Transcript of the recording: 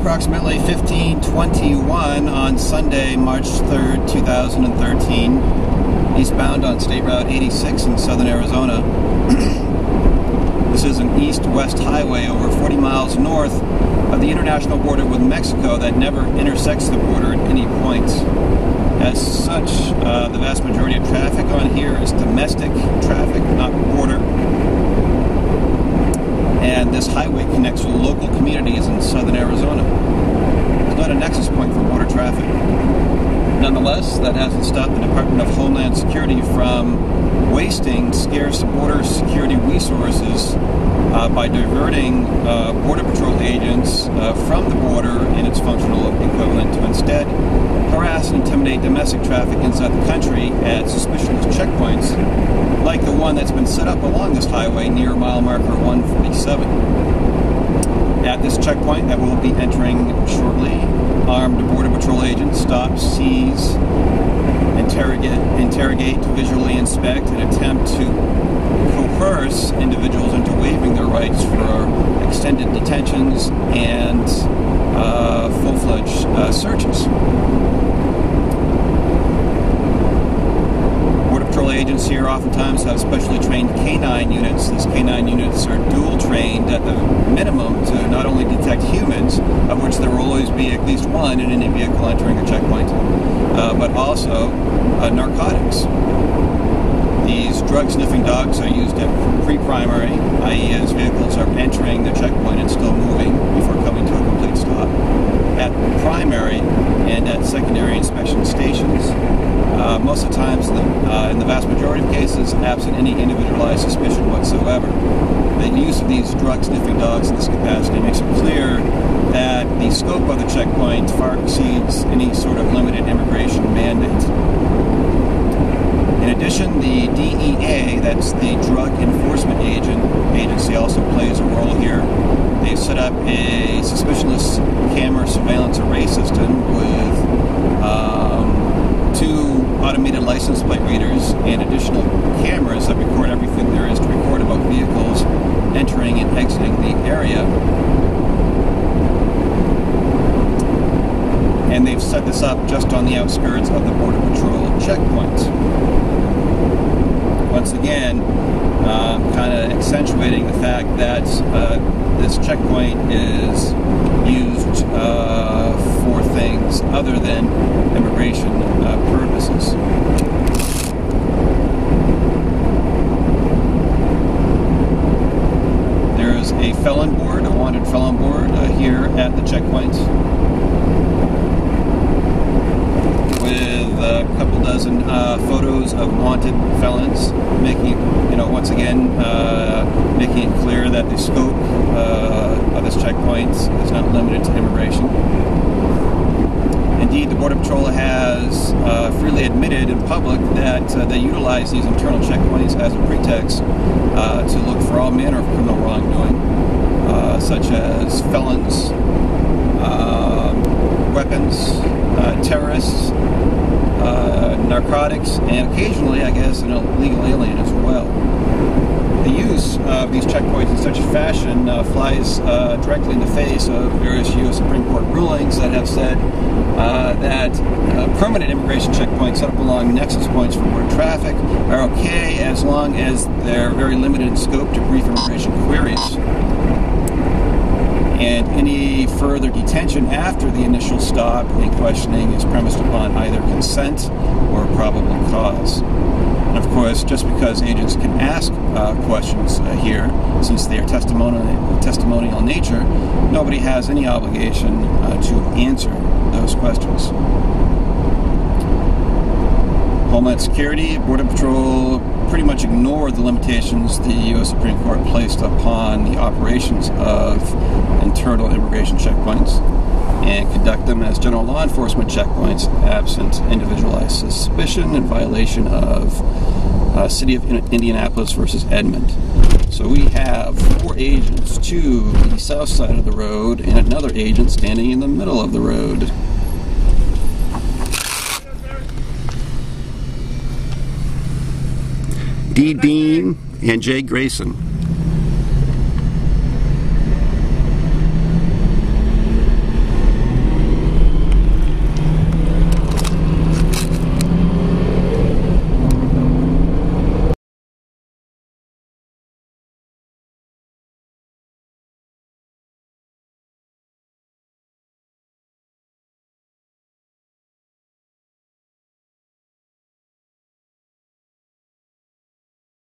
approximately 1521 on Sunday, March 3rd, 2013, eastbound on State Route 86 in southern Arizona. this is an east-west highway over 40 miles north of the international border with Mexico that never intersects the border at any point. As such, uh, the vast majority of traffic on here is domestic traffic, not border and this highway connects with local communities in southern Arizona. It's not a nexus point for border traffic. Nonetheless, that hasn't stopped the Department of Homeland Security from wasting scarce border security resources uh, by diverting uh, Border Patrol agents uh, from the border in its functional equivalent to instead harass and intimidate domestic traffic inside the country at suspicious checkpoints like the one that's been set up along this highway near mile marker 147. At this checkpoint that we'll be entering shortly, armed Border Patrol agents stop, seize, interrogate, interrogate, visually inspect, and attempt to coerce individuals into waiving their rights for extended detentions and uh, full-fledged uh, searches. Agents here oftentimes have specially trained canine units. These canine units are dual trained at the minimum to not only detect humans, of which there will always be at least one in any vehicle entering a checkpoint, uh, but also uh, narcotics. These drug sniffing dogs are used at pre-primary, i.e. as vehicles are entering the checkpoint and still moving before coming to a complete stop. At primary and at secondary inspection stations, uh, most of the times, the, uh, in the vast majority of cases, absent any individualized suspicion whatsoever. The use of these drug sniffing dogs in this capacity makes it clear that the scope of the checkpoint far exceeds any sort of limited immigration mandate. In addition, the DEA, that's the Drug Enforcement Agent Agency, also plays a role here. They've set up a suspicionless camera surveillance array system with um, two automated license plate readers and additional cameras that record everything there is to record about vehicles entering and exiting the area. And they've set this up just on the outskirts of the Border Patrol checkpoint. Once again, uh, kind of accentuating the fact that uh, this checkpoint is used uh, for things other than immigration uh, purposes. There is a felon board, a wanted felon board uh, here at the checkpoint with a couple dozen uh, photos of wanted felons, making you know once again uh, making it clear that the scope uh, of this checkpoint is not limited to immigration. Indeed, the Border Patrol has uh, freely admitted in public that uh, they utilize these internal checkpoints as a pretext uh, to look for all manner of criminal wrongdoing, such as felons, weapons, terrorists, narcotics, and occasionally, I guess, an illegal alien as well the use of these checkpoints in such a fashion uh, flies uh, directly in the face of various U.S. Supreme Court rulings that have said uh, that uh, permanent immigration checkpoints set up along nexus points for border traffic are okay as long as they're very limited in scope to brief immigration queries. And any further detention after the initial stop and questioning is premised upon either consent or probable cause. And of course, just because agents can ask uh, questions uh, here, since they are testimonial, testimonial nature, nobody has any obligation uh, to answer those questions. Homeland Security, Border Patrol pretty much ignored the limitations the U.S. Supreme Court placed upon the operations of internal immigration checkpoints and conduct them as general law enforcement checkpoints absent individualized suspicion in violation of uh, City of Indianapolis versus Edmond. So we have four agents to the south side of the road and another agent standing in the middle of the road. Dee Dean and Jay Grayson.